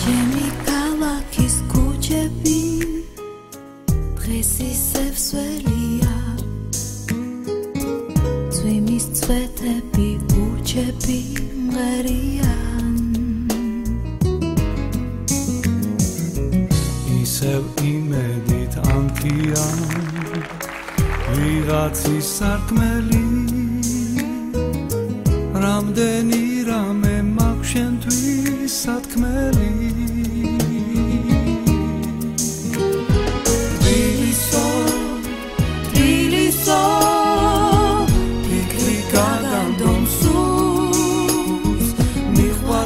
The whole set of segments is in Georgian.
ჩემი ქალაქის ქუჩები დღეს ისევ სველია ძვიმის წვეთები ქუჩები მღერიან. ისევ იმედით ამქიან ვიღაცის სარკმელი რამდენი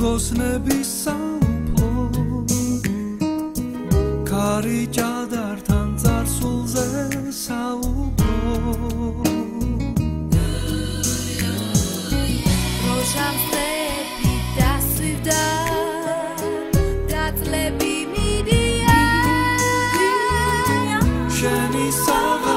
გოსნების საუფლო კარი ჭადართან წარსულზე საუბრო. როჟამ სტეფი დასვივდა და წლები მიდია შენი საღამო